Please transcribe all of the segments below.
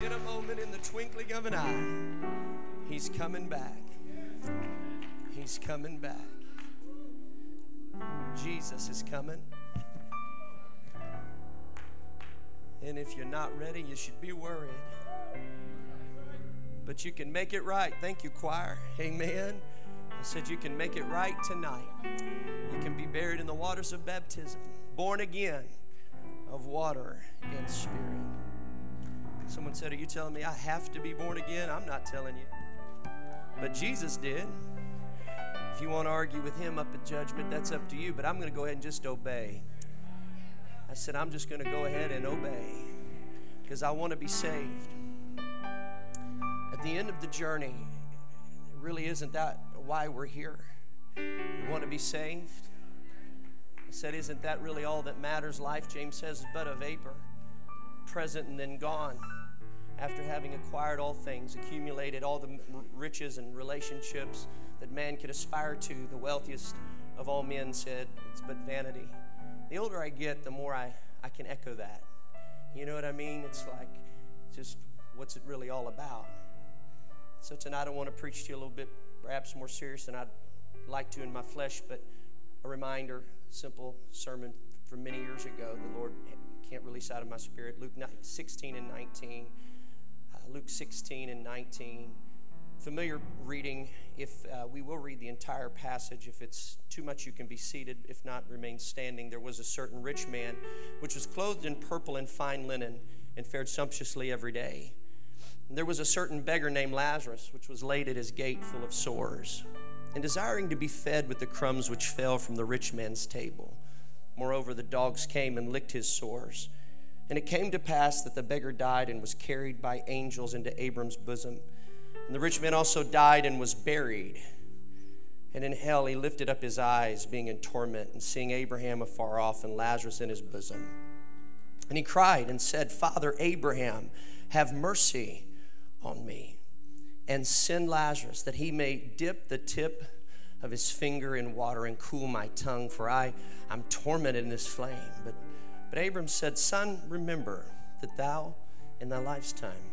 In a moment, in the twinkling of an eye, he's coming back. He's coming back. Jesus is coming. And if you're not ready, you should be worried. But you can make it right. Thank you, choir. Amen. I said, You can make it right tonight. You can be buried in the waters of baptism, born again of water and spirit. Someone said, Are you telling me I have to be born again? I'm not telling you. But Jesus did. If you want to argue with him up at judgment, that's up to you. But I'm going to go ahead and just obey. I said, I'm just going to go ahead and obey because I want to be saved. At the end of the journey, it really isn't that why we're here. You want to be saved? I said, Isn't that really all that matters? Life, James says, is but a vapor, present and then gone. After having acquired all things, accumulated all the riches and relationships that man could aspire to, the wealthiest of all men said, It's but vanity. The older I get, the more I, I can echo that. You know what I mean? It's like, just what's it really all about? So tonight I want to preach to you a little bit, perhaps more serious than I'd like to in my flesh, but a reminder, simple sermon from many years ago. The Lord can't release out of my spirit. Luke 16 and 19. Luke 16 and 19 familiar reading. If uh, we will read the entire passage, if it's too much, you can be seated. If not, remain standing. There was a certain rich man which was clothed in purple and fine linen and fared sumptuously every day. And there was a certain beggar named Lazarus, which was laid at his gate full of sores, and desiring to be fed with the crumbs which fell from the rich man's table. Moreover, the dogs came and licked his sores. And it came to pass that the beggar died and was carried by angels into Abram's bosom. And the rich man also died and was buried. And in hell he lifted up his eyes, being in torment, and seeing Abraham afar off and Lazarus in his bosom. And he cried and said, Father Abraham, have mercy on me, and send Lazarus that he may dip the tip of his finger in water and cool my tongue, for I am tormented in this flame. But, but Abram said, Son, remember that thou in thy life's time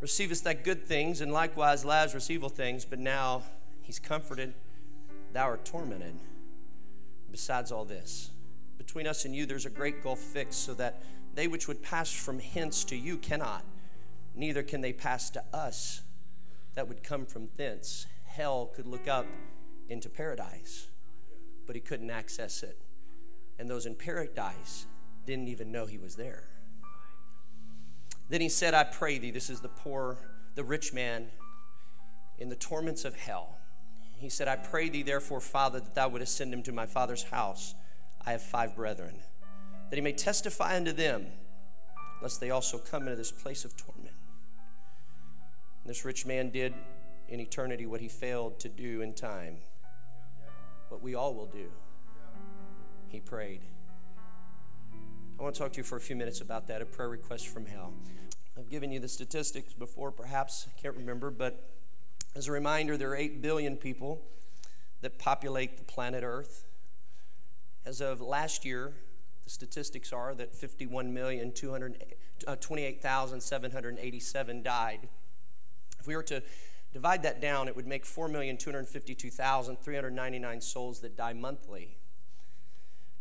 receivest thy good things, and likewise Lazarus evil things, but now he's comforted, thou art tormented. Besides all this, between us and you there's a great gulf fixed, so that they which would pass from hence to you cannot, neither can they pass to us that would come from thence. Hell could look up into paradise, but he couldn't access it. And those in paradise didn't even know he was there. Then he said, I pray thee, this is the poor, the rich man in the torments of hell. He said, I pray thee, therefore, Father, that thou wouldest send him to my father's house. I have five brethren, that he may testify unto them, lest they also come into this place of torment. And this rich man did in eternity what he failed to do in time, what we all will do. He prayed. I want to talk to you for a few minutes about that, a prayer request from hell. I've given you the statistics before, perhaps, I can't remember, but as a reminder, there are 8 billion people that populate the planet Earth. As of last year, the statistics are that 51,228,787 uh, died. If we were to divide that down, it would make 4,252,399 souls that die monthly.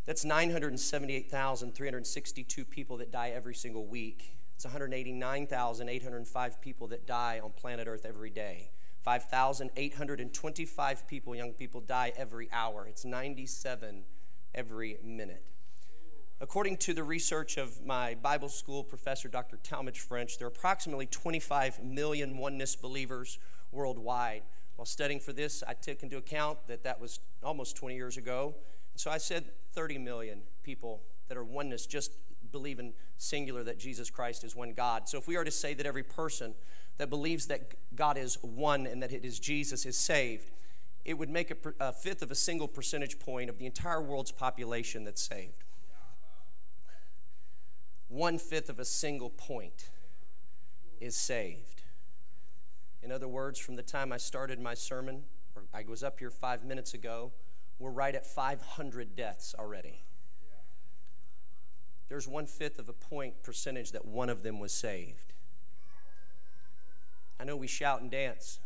That's 978,362 people that die every single week. It's 189,805 people that die on planet Earth every day. 5,825 people, young people, die every hour. It's 97 every minute. According to the research of my Bible school professor, Dr. Talmadge French, there are approximately 25 million oneness believers worldwide. While studying for this, I took into account that that was almost 20 years ago. So I said 30 million people that are oneness just believe in singular that Jesus Christ is one God. So if we are to say that every person that believes that God is one and that it is Jesus is saved, it would make a, a fifth of a single percentage point of the entire world's population that's saved. One fifth of a single point is saved. In other words, from the time I started my sermon, or I was up here five minutes ago, we're right at 500 deaths already there's one fifth of a point percentage that one of them was saved. I know we shout and dance,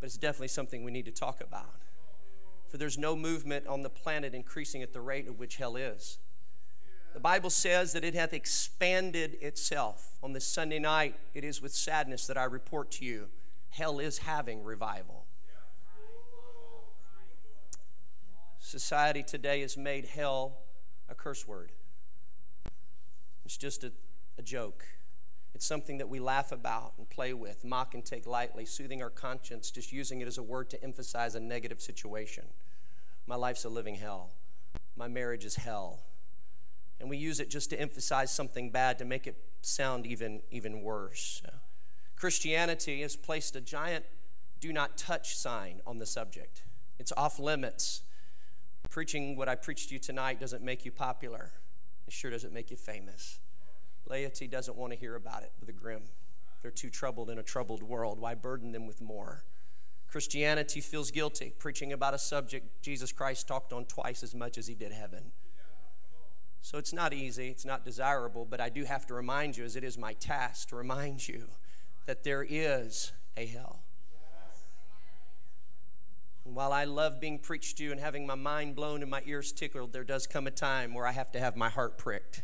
but it's definitely something we need to talk about. For there's no movement on the planet increasing at the rate at which hell is. The Bible says that it hath expanded itself. On this Sunday night, it is with sadness that I report to you hell is having revival. Society today has made hell a curse word. It's just a, a joke. It's something that we laugh about and play with, mock and take lightly, soothing our conscience, just using it as a word to emphasize a negative situation. My life's a living hell. My marriage is hell. And we use it just to emphasize something bad to make it sound even, even worse. Christianity has placed a giant do not touch sign on the subject. It's off limits. Preaching what I preached to you tonight doesn't make you popular, it sure doesn't make you famous. Laity doesn't want to hear about it with a grim. They're too troubled in a troubled world. Why burden them with more? Christianity feels guilty preaching about a subject Jesus Christ talked on twice as much as he did heaven. So it's not easy, it's not desirable, but I do have to remind you, as it is my task, to remind you that there is a hell. While I love being preached to and having my mind blown and my ears tickled, there does come a time where I have to have my heart pricked.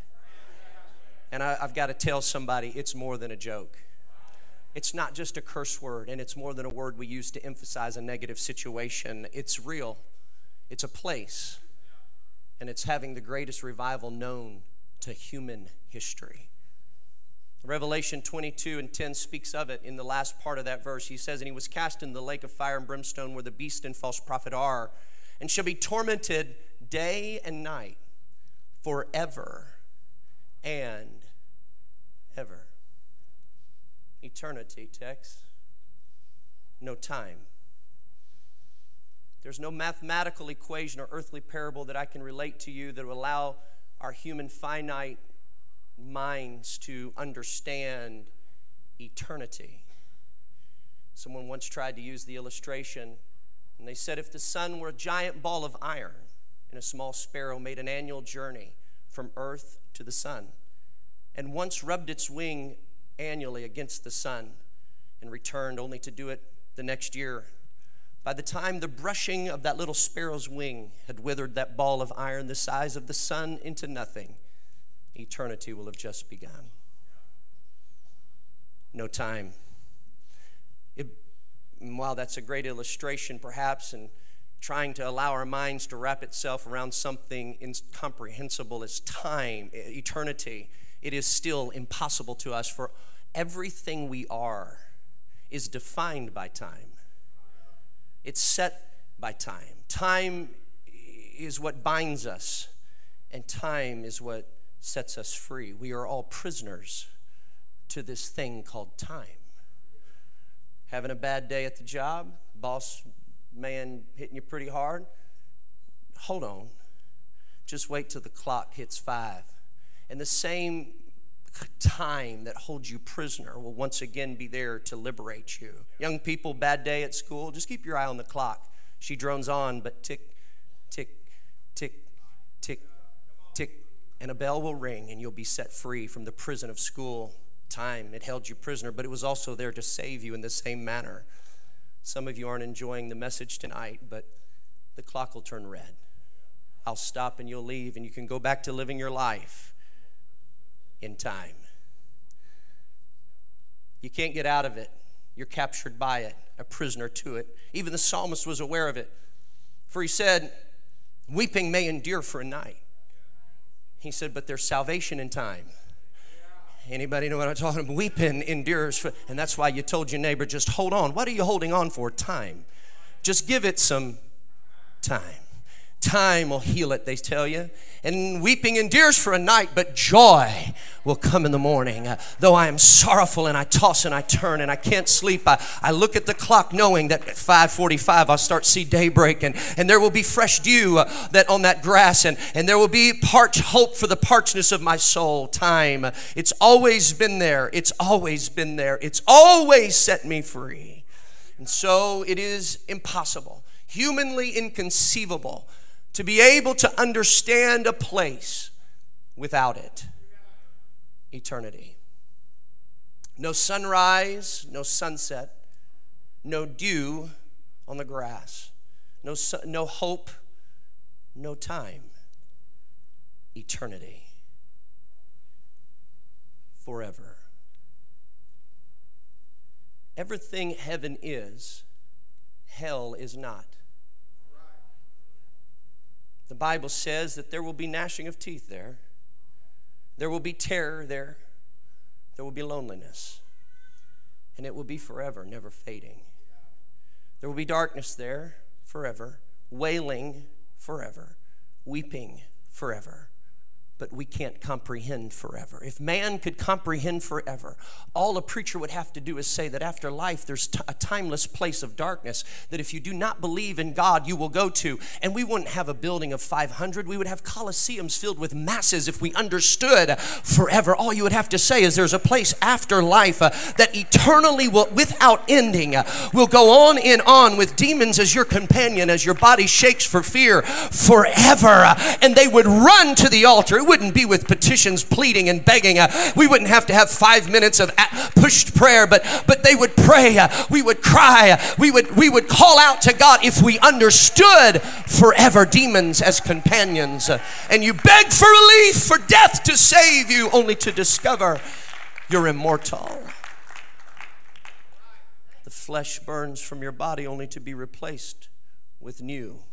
And I, have got to tell somebody it's more than a joke. It's not just a curse word, and it's more than a word we use to emphasize a negative situation. It's real, it's a place, and it's having the greatest revival known to human history. Revelation 22 and 10 speaks of it in the last part of that verse. He says, And he was cast in the lake of fire and brimstone where the beast and false prophet are, and shall be tormented day and night forever and ever. Eternity, text. No time. There's no mathematical equation or earthly parable that I can relate to you that will allow our human finite minds to understand eternity. Someone once tried to use the illustration, and they said if the sun were a giant ball of iron and a small sparrow made an annual journey from earth to the sun, and once rubbed its wing annually against the sun and returned only to do it the next year. By the time the brushing of that little sparrow's wing had withered that ball of iron the size of the sun into nothing, eternity will have just begun. No time. It, while that's a great illustration, perhaps, and trying to allow our minds to wrap itself around something incomprehensible as time, eternity, it is still impossible to us, for everything we are is defined by time. It's set by time. Time is what binds us, and time is what sets us free. We are all prisoners to this thing called time. Having a bad day at the job, boss man hitting you pretty hard, hold on. Just wait till the clock hits five and the same time that holds you prisoner will once again be there to liberate you. Young people, bad day at school, just keep your eye on the clock. She drones on, but tick, tick, tick, tick, tick, and a bell will ring, and you'll be set free from the prison of school time. It held you prisoner, but it was also there to save you in the same manner. Some of you aren't enjoying the message tonight, but the clock will turn red. I'll stop and you'll leave, and you can go back to living your life in time. You can't get out of it. You're captured by it, a prisoner to it. Even the psalmist was aware of it. For he said, Weeping may endure for a night. He said, But there's salvation in time. Anybody know what I'm talking about? Weeping endures, for, and that's why you told your neighbor, just hold on. What are you holding on for? Time. Just give it some time. Time will heal it, they tell you. And weeping endures for a night, but joy will come in the morning. Uh, though I am sorrowful and I toss and I turn and I can't sleep, I, I look at the clock knowing that at 545 I'll start to see daybreak and, and there will be fresh dew uh, that on that grass and, and there will be parch hope for the parchness of my soul. Time. It's always been there. It's always been there. It's always set me free. And so it is impossible, humanly inconceivable to be able to understand a place without it eternity. No sunrise, no sunset, no dew on the grass, no, no hope, no time, eternity, forever. Everything heaven is, hell is not. The Bible says that there will be gnashing of teeth there, there will be terror there, there will be loneliness, and it will be forever, never fading. There will be darkness there forever, wailing forever, weeping forever but we can't comprehend forever. If man could comprehend forever, all a preacher would have to do is say that after life there's a timeless place of darkness that if you do not believe in God, you will go to. And we wouldn't have a building of 500, we would have coliseums filled with masses if we understood forever. All you would have to say is there's a place after life uh, that eternally will, without ending, uh, will go on and on with demons as your companion, as your body shakes for fear forever. Uh, and they would run to the altar. It wouldn't be with petitions, pleading, and begging. Uh, we wouldn't have to have five minutes of pushed prayer, but but they would pray. Uh, we would cry. Uh, we would we would call out to God if we understood forever demons as companions. Uh, and you beg for relief, for death to save you, only to discover you're immortal. The flesh burns from your body, only to be replaced with new.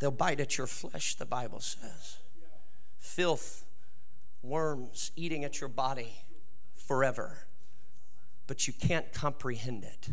They'll bite at your flesh, the Bible says. Filth, worms eating at your body forever. But you can't comprehend it.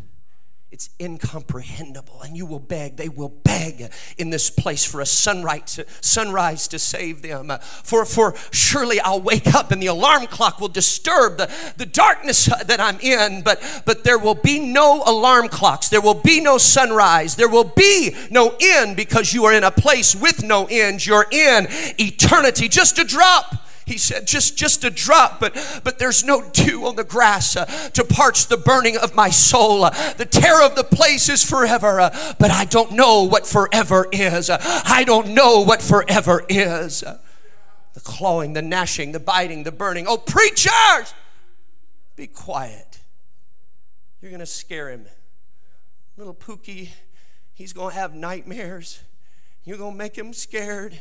It's incomprehensible, and you will beg. They will beg in this place for a sunrise to, sunrise to save them. For, for surely I'll wake up and the alarm clock will disturb the, the darkness that I'm in, but, but there will be no alarm clocks. There will be no sunrise. There will be no end because you are in a place with no end. You're in eternity. Just a drop he said, just, just a drop, but, but there's no dew on the grass uh, to parch the burning of my soul. Uh, the terror of the place is forever, uh, but I don't know what forever is. Uh, I don't know what forever is. Uh, the clawing, the gnashing, the biting, the burning. Oh, preachers, be quiet. You're going to scare him. Little Pookie, he's going to have nightmares. You're going to make him scared.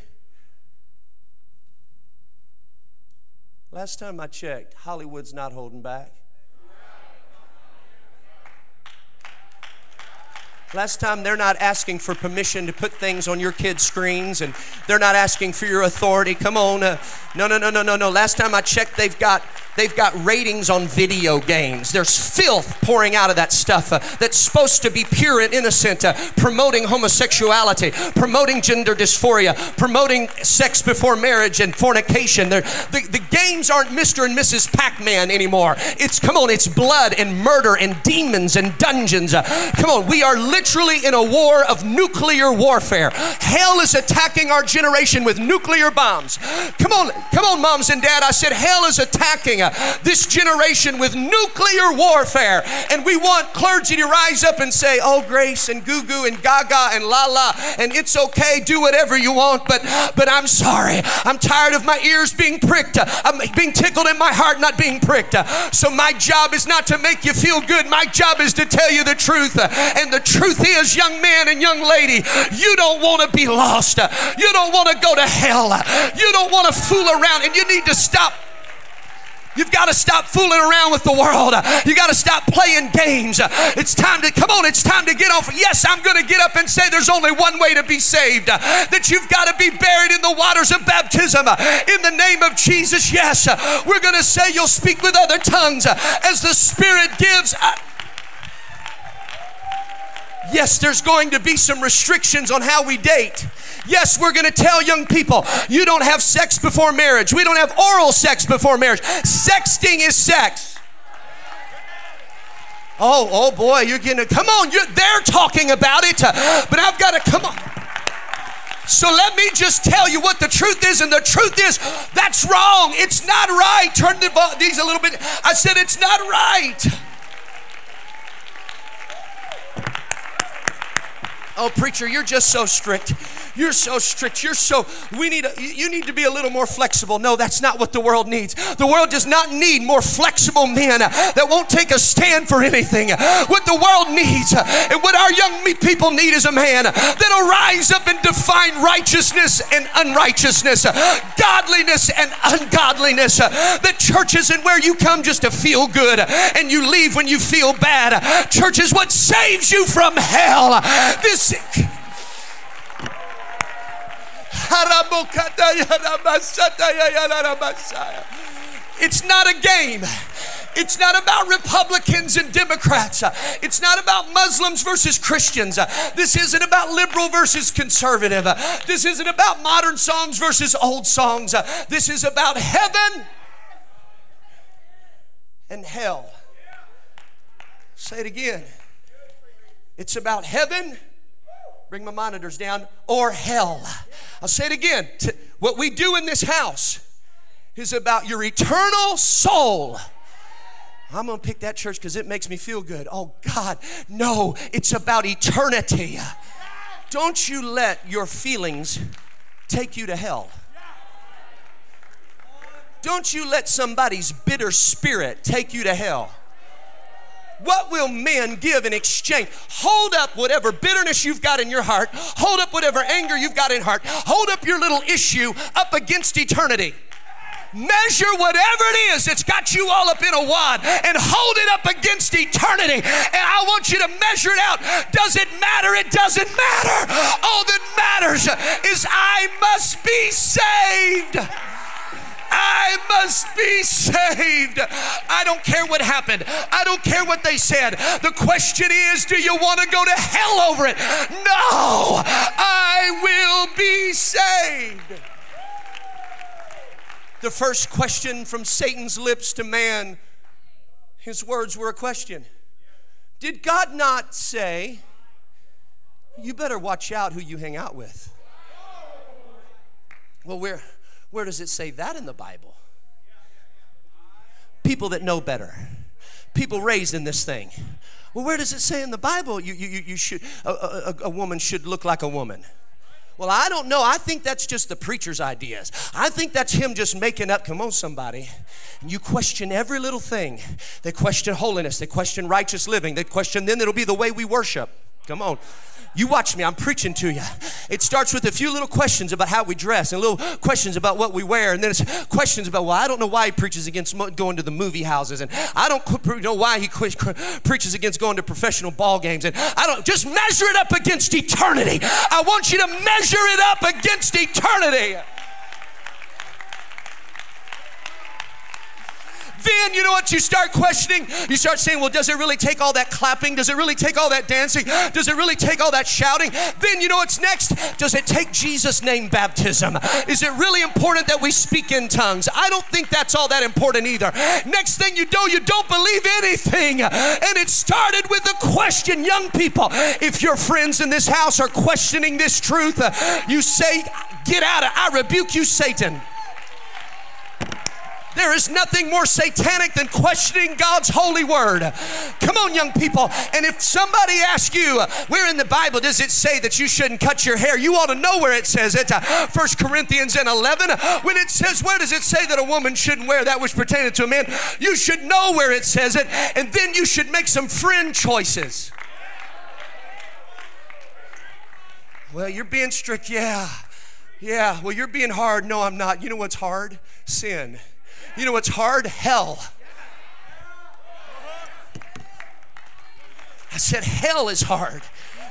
Last time I checked, Hollywood's not holding back. Last time they're not asking for permission to put things on your kids' screens and they're not asking for your authority. Come on. Uh, no, no, no, no, no, no. Last time I checked, they've got they've got ratings on video games. There's filth pouring out of that stuff uh, that's supposed to be pure and innocent, uh, promoting homosexuality, promoting gender dysphoria, promoting sex before marriage and fornication. The, the games aren't Mr. and Mrs. Pac-Man anymore. It's come on, it's blood and murder and demons and dungeons. Uh, come on, we are literally in a war of nuclear warfare. Hell is attacking our generation with nuclear bombs. Come on, come on, moms and dad. I said, hell is attacking uh, this generation with nuclear warfare. And we want clergy to rise up and say, oh, grace and goo goo and gaga and la la, and it's okay, do whatever you want, but, but I'm sorry. I'm tired of my ears being pricked. Uh, I'm being tickled in my heart, not being pricked. Uh, so my job is not to make you feel good. My job is to tell you the truth. Uh, and the truth truth is, young man and young lady, you don't want to be lost. You don't want to go to hell. You don't want to fool around, and you need to stop You've got to stop fooling around with the world. You got to stop playing games. It's time to come on, it's time to get off. Yes, I'm going to get up and say there's only one way to be saved. That you've got to be buried in the waters of baptism in the name of Jesus. Yes, we're going to say you'll speak with other tongues as the Spirit gives. Yes, there's going to be some restrictions on how we date. Yes, we're going to tell young people you don't have sex before marriage. We don't have oral sex before marriage. Sexting is sex. Oh, oh boy, you're getting to come on. they're talking about it, uh, but I've got to come on. So let me just tell you what the truth is, and the truth is that's wrong. It's not right. Turn the, these a little bit. I said it's not right. Oh, preacher, you're just so strict. You're so strict. You're so, we need, a, you need to be a little more flexible. No, that's not what the world needs. The world does not need more flexible men that won't take a stand for anything. What the world needs and what our young people need is a man that'll rise up and define righteousness and unrighteousness, godliness and ungodliness. The church isn't where you come just to feel good and you leave when you feel bad. Church is what saves you from hell. This it's not a game. It's not about Republicans and Democrats. It's not about Muslims versus Christians. This isn't about liberal versus conservative. This isn't about modern songs versus old songs. This is about heaven and hell. Say it again. It's about heaven Bring my monitors down. Or hell. I'll say it again. What we do in this house is about your eternal soul. I'm going to pick that church because it makes me feel good. Oh, God. No, it's about eternity. Don't you let your feelings take you to hell. Don't you let somebody's bitter spirit take you to hell. What will men give in exchange? Hold up whatever bitterness you've got in your heart. Hold up whatever anger you've got in heart. Hold up your little issue up against eternity. Measure whatever it is that's got you all up in a wad and hold it up against eternity. And I want you to measure it out. Does it matter? It doesn't matter. All that matters is I must be saved. I must be saved. I don't care what happened. I don't care what they said. The question is do you want to go to hell over it? No, I will be saved. The first question from Satan's lips to man, his words were a question. Did God not say, You better watch out who you hang out with? Well, we're where does it say that in the Bible? People that know better. People raised in this thing. Well, where does it say in the Bible you, you, you should, a, a, a woman should look like a woman? Well, I don't know. I think that's just the preacher's ideas. I think that's him just making up. Come on, somebody. You question every little thing. They question holiness. They question righteous living. They question then it'll be the way we worship. Come on. You watch me, I'm preaching to you. It starts with a few little questions about how we dress and little questions about what we wear. And then it's questions about, well, I don't know why he preaches against going to the movie houses. And I don't know why he preaches against going to professional ball games. And I don't, just measure it up against eternity. I want you to measure it up against eternity. Then you know what you start questioning? You start saying, well, does it really take all that clapping? Does it really take all that dancing? Does it really take all that shouting? Then you know what's next? Does it take Jesus' name baptism? Is it really important that we speak in tongues? I don't think that's all that important either. Next thing you know, you don't believe anything. And it started with a question. Young people, if your friends in this house are questioning this truth, you say, Get out of I rebuke you, Satan. There is nothing more satanic than questioning God's holy word. Come on, young people. And if somebody asks you, where in the Bible does it say that you shouldn't cut your hair? You ought to know where it says it. First Corinthians and 11. When it says, where does it say that a woman shouldn't wear that which pertaineth to a man? You should know where it says it. And then you should make some friend choices. Well, you're being strict. Yeah. Yeah. Well, you're being hard. No, I'm not. You know what's hard? Sin. You know what's hard? Hell. I said, hell is hard.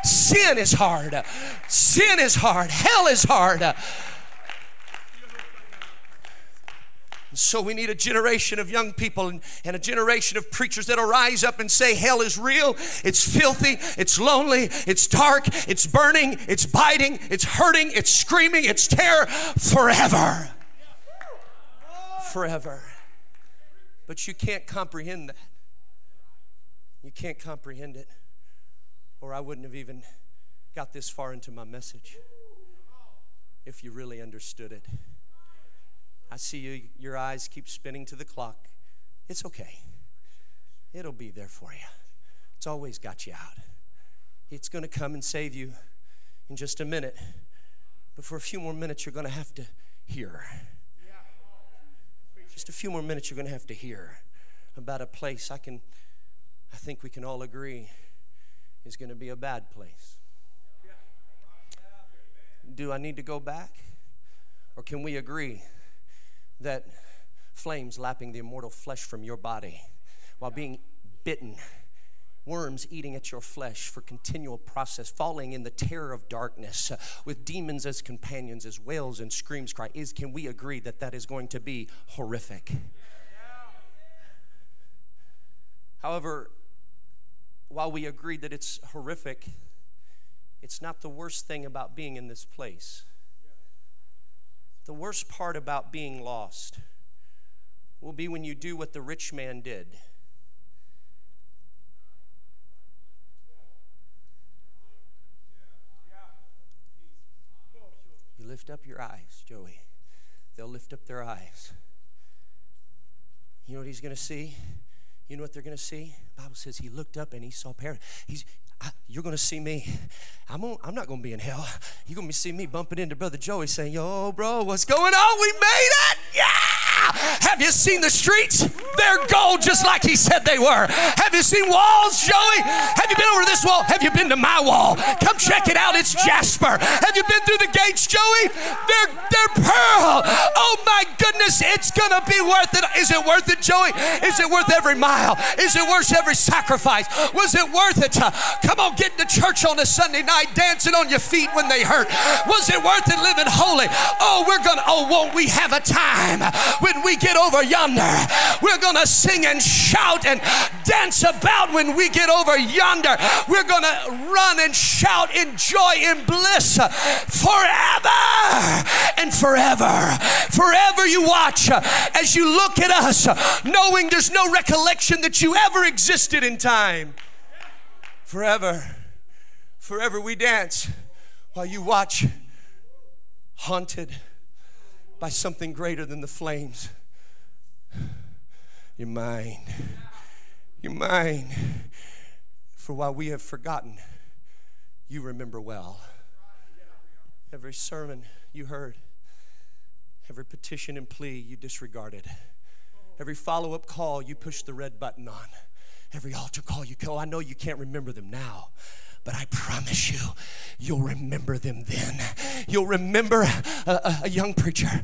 Sin is hard. Sin is hard. Hell is hard. So we need a generation of young people and, and, a generation of preachers that'll rise up and say, Hell is real, it's filthy, it's lonely, it's dark, it's burning, it's biting, it's hurting, it's screaming, it's terror forever forever. But you can't comprehend that. You can't comprehend it, or I wouldn't have even got this far into my message if you really understood it. I see you, your eyes keep spinning to the clock. It's okay, it'll be there for you. It's always got you out. It's going to come and save you in just a minute. But for a few more minutes, you're going to have to hear. Just a few more minutes, you're going to have to hear about a place I can, I think we can all agree, is going to be a bad place. Do I need to go back? Or can we agree that flames lapping the immortal flesh from your body while being bitten worms eating at your flesh for continual process, falling in the terror of darkness uh, with demons as companions, as wails and screams cry. Is can we agree that that is going to be horrific? However, while we agree that it's horrific, it's not the worst thing about being in this place. The worst part about being lost will be when you do what the rich man did. Lift up your eyes, Joey. They'll lift up their eyes. You know what he's going to see? You know what they're going to see? The Bible says he looked up and he saw paradise. He's, I, you're going to see me. I'm, on, I'm not going to be in hell. You're going to see me bumping into Brother Joey saying, Yo, bro, what's going on? We made it! Yeah! Have you seen the streets? They're gold just like he said they were. Have you seen walls, Joey? Have you been over this wall? Have you been to my wall? Come check it out. It's Jasper. Have you been through the gates, Joey? They're they're pearl. Oh my goodness, it's gonna be worth it. Is it worth it, Joey? Is it worth every mile? Is it worth every sacrifice? Was it worth it? Come on, get to church on a Sunday night, dancing on your feet when they hurt. Was it worth it living holy? Oh, we're gonna, oh, won't we have a time when we get over yonder. We're going to sing and shout and dance about when we get over yonder. We're going to run and shout in joy and bliss forever and forever. Forever you watch as you look at us, knowing there's no recollection that you ever existed in time. Forever, forever we dance while you watch haunted by something greater than the flames. You're mine. You're mine. For while we have forgotten, you remember well. Every sermon you heard, every petition and plea you disregarded, every follow up call you pushed the red button on, every altar call you go. I know you can't remember them now but I promise you, you'll remember them then. You'll remember a, a, a young preacher,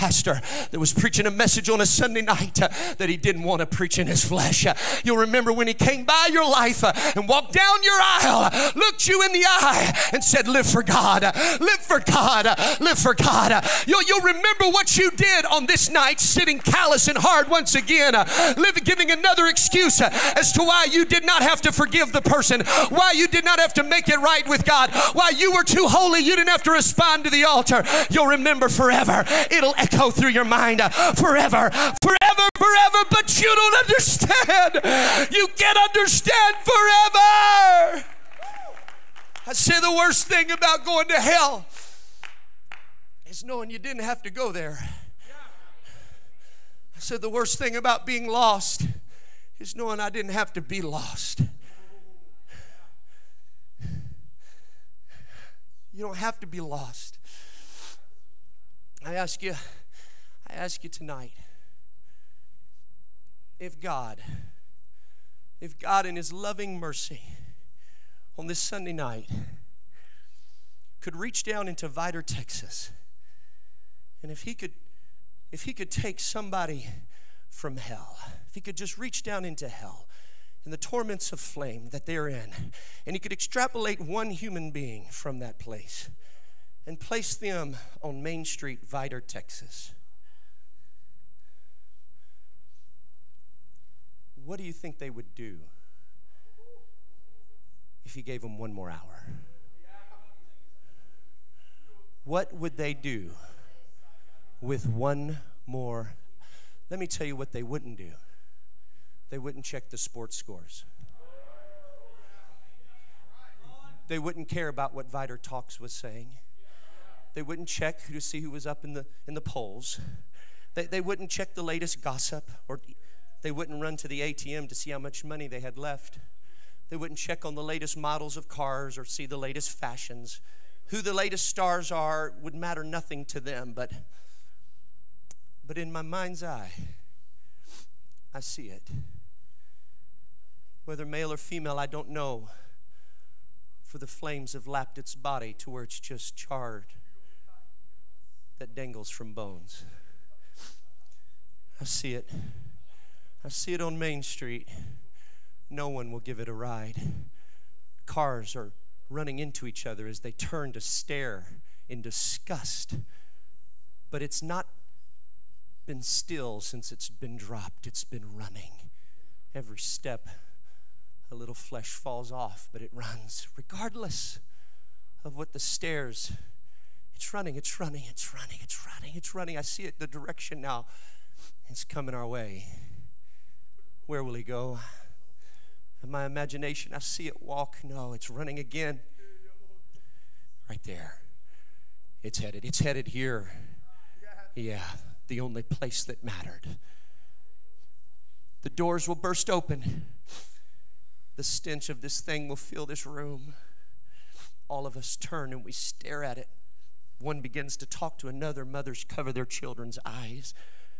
pastor, that was preaching a message on a Sunday night uh, that he didn't want to preach in his flesh. Uh, you'll remember when he came by your life uh, and walked down your aisle, looked you in the eye, and said, Live for God, live for God, live for God. You'll, you'll remember what you did on this night, sitting callous and hard once again, living, giving another excuse as to why you did not have to forgive the person, why you did not not have to make it right with God. why you were too holy, you didn't have to respond to the altar. You'll remember forever. It'll echo through your mind uh, forever, forever, forever. But you don't understand. You can't understand forever. I say the worst thing about going to hell is knowing you didn't have to go there. I said the worst thing about being lost is knowing I didn't have to be lost. You don't have to be lost. I ask you, I ask you tonight if God, if God in His loving mercy on this Sunday night could reach down into Vidor, Texas, and if He could, if He could take somebody from hell, if He could just reach down into hell and the torments of flame that they're in. And he could extrapolate one human being from that place and place them on Main Street, Vidor, Texas. What do you think they would do if he gave them one more hour? What would they do with one more? Let me tell you what they wouldn't do they wouldn't check the sports scores. They wouldn't care about what Vidor Talks was saying. They wouldn't check to see who was up in the, in the polls. They, they wouldn't check the latest gossip, or they wouldn't run to the ATM to see how much money they had left. They wouldn't check on the latest models of cars or see the latest fashions. who the latest stars are would matter nothing to them, but, but in my mind's eye, I see it. Whether male or female, I don't know, for the flames have lapped its body to where it's just charred that dangles from bones. I see it. I see it on Main Street. No one will give it a ride. Cars are running into each other as they turn to stare in disgust. But it's not been still since it's been dropped, it's been running. Every step, a little flesh falls off, but it runs regardless of what the stairs. It's running, it's running, it's running, it's running, it's running. I see it, the direction now. It's coming our way. Where will he go? In my imagination, I see it walk. No, it's running again. Right there. It's headed. It's headed here. Yeah, the only place that mattered. The doors will burst open. The stench of this thing will fill this room. All of us turn and we stare at it. One begins to talk to another. Mothers cover their children's eyes.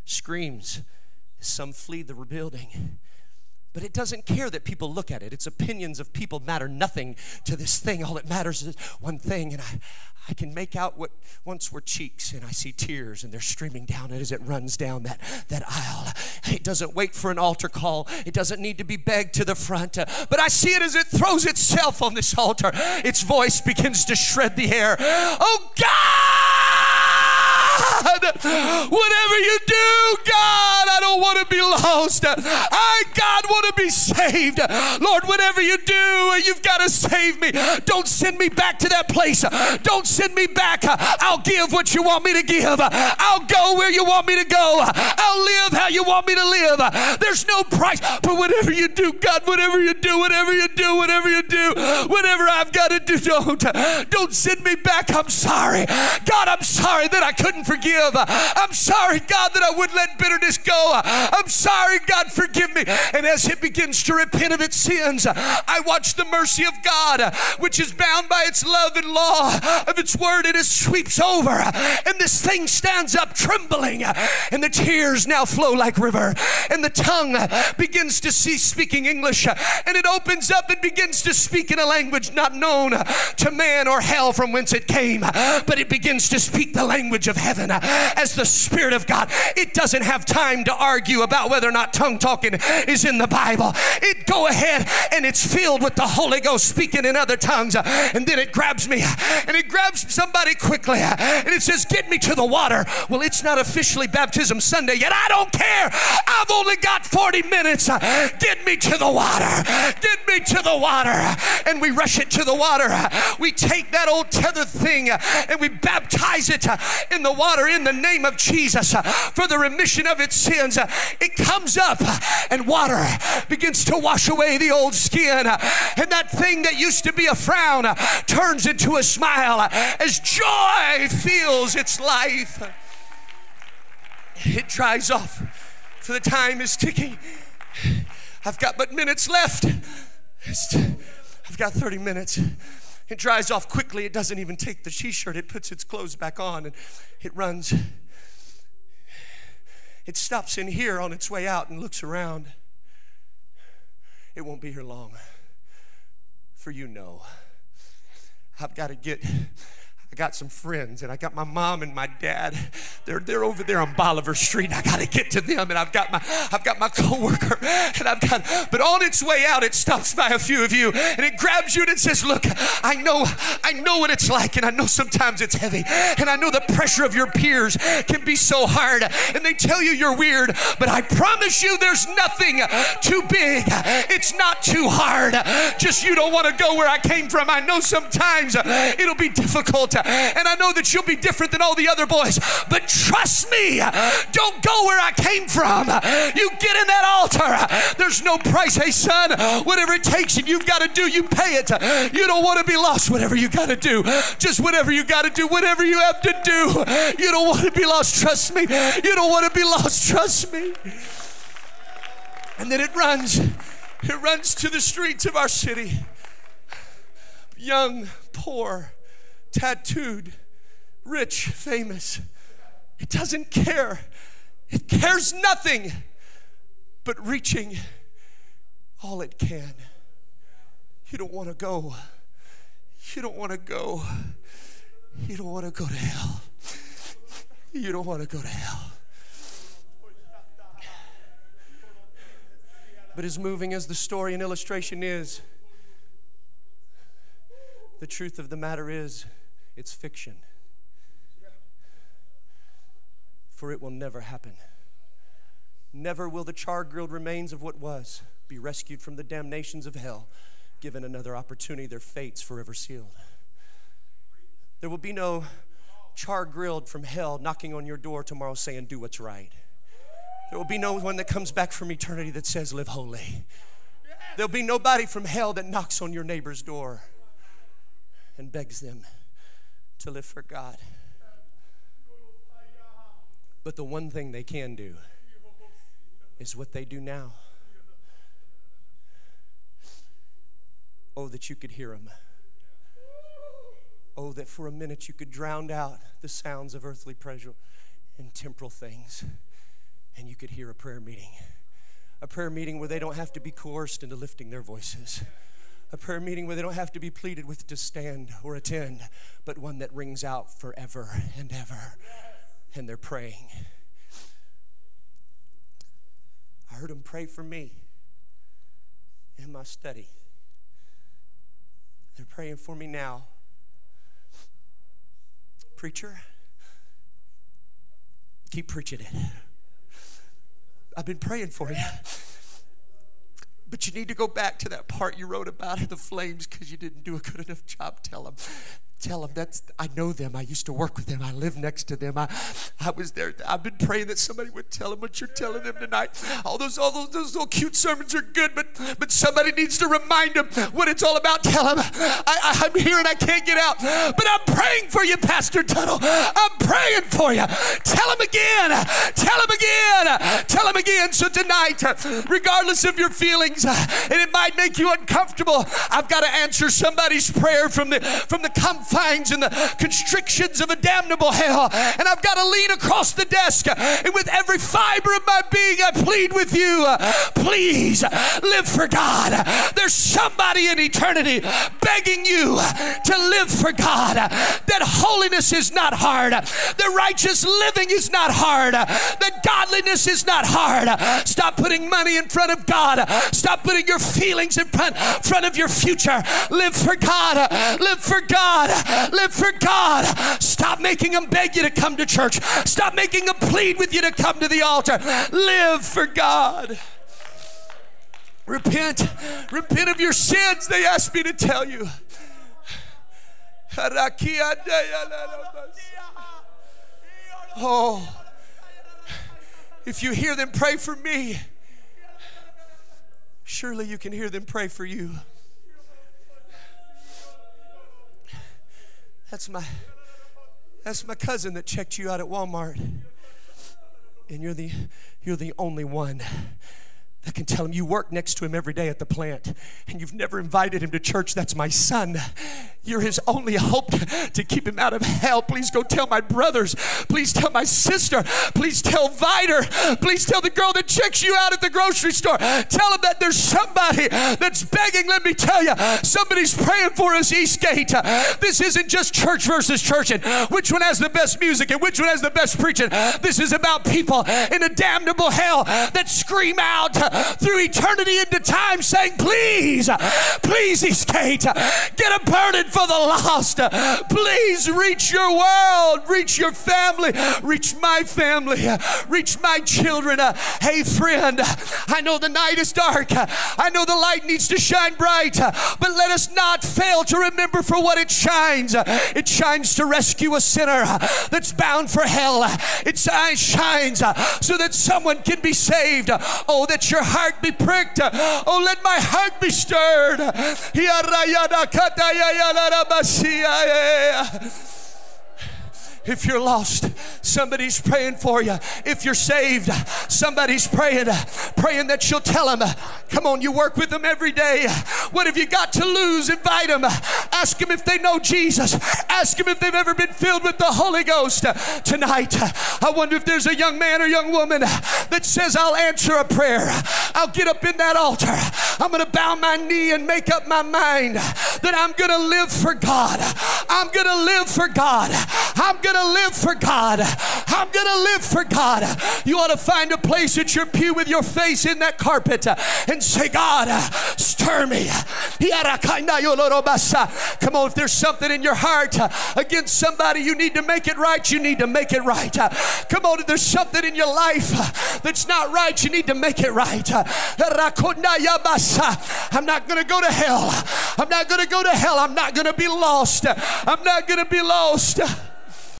Screams. Some flee the rebuilding. But it doesn't care that people look at it. Its opinions of people matter nothing to this thing. All that matters is one thing. And I, I can make out what once were cheeks, and I see tears, and they're streaming down it as it runs down that, that aisle. It doesn't wait for an altar call, it doesn't need to be begged to the front. But I see it as it throws itself on this altar. Its voice begins to shred the air. Oh, God! Whatever you do, God, I don't want to be lost. I, God, want to be saved. Lord, whatever you do, you've got to save me. Don't send me back to that place. Don't send me back. I'll give what you want me to give. I'll go where you want me to go. I'll live how you want me to live. There's no price. But whatever you do, God, whatever you do, whatever you do, whatever you do, whatever I've got to do, don't. Don't send me back. I'm sorry. God, I'm sorry that I couldn't forgive. I'm sorry, God, that I wouldn't let bitterness go. I'm sorry, God, forgive me. And as it begins to repent of its sins, I watch the mercy of God, which is bound by its love and law of its word, and it sweeps over. And this thing stands up trembling, and the tears now flow like river, and the tongue begins to cease speaking English, and it opens up and begins to speak in a language not known to man or hell from whence it came, but it begins to speak the language of heaven as the Spirit of God. It doesn't have time to argue about whether or not tongue talking is in the Bible. It go ahead and it's filled with the Holy Ghost speaking in other tongues, and then it grabs me and it grabs somebody quickly and it says, Get me to the water. Well, it's not officially baptism Sunday yet. I don't care. I've only got 40 minutes. Get me to the water. Get me to the water. And we rush it to the water. We take that old tether thing and we baptize it in the water in the name of Jesus for the remission of its sins. It comes up and water begins to wash away the old skin. And that thing that used to be a frown turns into a smile as joy feels its life. It dries off, for the time is ticking. I've got but minutes left. I've got 30 minutes. It dries off quickly. It doesn't even take the t shirt, it puts its clothes back on and it runs. It stops in here on its way out and looks around. It won't be here long. For you know, I've got to get I got some friends, and I got my mom and my dad. They're, they're over there on Bolivar Street. I got to get to them, and I've got my I've got my coworker, and I've got. But on its way out, it stops by a few of you, and it grabs you and it says, "Look, I know I know what it's like, and I know sometimes it's heavy, and I know the pressure of your peers can be so hard, and they tell you you're weird, but I promise you, there's nothing too big. It's not too hard. Just you don't want to go where I came from. I know sometimes it'll be difficult." And I know that you'll be different than all the other boys. But trust me, don't go where I came from. You get in that altar. There's no price. Hey, son, whatever it takes and you've got to do, you pay it. You don't want to be lost. Whatever you got to do, just whatever you got to do, whatever you have to do. You don't want to be lost. Trust me. You don't want to be lost. Trust me. And then it runs. It runs to the streets of our city. Young, poor, tattooed, rich, famous. It doesn't care. It cares nothing but reaching all it can. You don't want to go. You don't want to go. You don't want to go to hell. You don't want to go to hell. But as moving as the story and illustration is, the truth of the matter is it's fiction. For it will never happen. Never will the char grilled remains of what was be rescued from the damnations of hell, given another opportunity, their fates forever sealed. There will be no char grilled from hell knocking on your door tomorrow saying, Do what's right. There will be no one that comes back from eternity that says, Live holy. There'll be nobody from hell that knocks on your neighbor's door and begs them to live for God. But the one thing they can do is what they do now. Oh, that you could hear them. Oh, that for a minute you could drown out the sounds of earthly pleasure and temporal things, and you could hear a prayer meeting. A prayer meeting where they don't have to be coerced into lifting their voices. A prayer meeting where they don't have to be pleaded with to stand or attend, but one that rings out forever and ever. And they're praying. I heard them pray for me in my study. They're praying for me now. Preacher, keep preaching it. I've been praying for you. But you need to go back to that part you wrote about the flames because you didn't do a good enough job. Tell them tell them that's I know them. I used to work with them. I live next to them. I, I was there. I've been praying that somebody would tell them what you're telling them tonight. All those all those, those little cute sermons are good, but but somebody needs to remind them what it's all about. Tell them I, am here and I can't get out, but I'm praying for you, Pastor Tuttle. I'm praying for you. Tell them again. Tell them again. Tell them again. So tonight, regardless of your feelings, and it might make you uncomfortable, I've got to answer somebody's prayer from the from the comfort confines and the constrictions of a damnable hell. And I've got to lean across the desk. And with every fiber of my being, I plead with you please live for God. There's somebody in eternity begging you to live for God. That holiness is not hard, that righteous living is not hard, that godliness is not hard. Stop putting money in front of God, stop putting your feelings in front, front of your future. Live for God, live for God. Live for God. Stop making them beg you to come to church. Stop making them plead with you to come to the altar. Live for God. Repent. Repent of your sins, they asked me to tell you. Oh, if you hear them pray for me, surely you can hear them pray for you. That's my that's my cousin that checked you out at Walmart. And you're the you're the only one that can tell him you work next to him every day at the plant and you've never invited him to church. That's my son. You're his only hope to keep him out of hell. Please go tell my brothers. Please tell my sister. Please tell Vidor Please tell the girl that checks you out at the grocery store. Tell them that there's somebody that's begging. Let me tell you, somebody's praying for us, Eastgate. This isn't just church versus church and which one has the best music and which one has the best preaching. This is about people in a damnable hell that scream out through eternity into time saying, Please, please, Eastgate, get a burden for the lost. Please reach your world, reach your family, reach my family, reach my children. Hey, friend, I know the night is dark. I know the light needs to shine bright, but let us not fail to remember for what it shines. It shines to rescue a sinner that's bound for hell. It shines so that someone can be saved. Oh, that your heart be pricked. Oh, let my heart be stirred. If you're lost, somebody's praying for you. If you're saved, somebody's praying, praying that you'll tell them, come on, you work with them every day. What have you got to lose? Invite them. Ask them if they know Jesus. Ask them if they've ever been filled with the Holy Ghost. Tonight, I wonder if there's a young man or young woman that says, I'll answer a prayer. I'll get up in that altar. I'm going to bow my knee and make up my mind that I'm going to live for God. I'm going to live for God. I'm going to live for God. I'm going to live for God. You ought to find a place at your pew with your face in that carpet and say, God, stir me. Come on, if there's something in your heart against somebody, you need to make it right. You need to make it right. Come on, if there's something in your life that's not right, you need to make it right. I'm not going to go to hell. I'm not going to go to hell. I'm not going to be lost. I'm not going to be lost.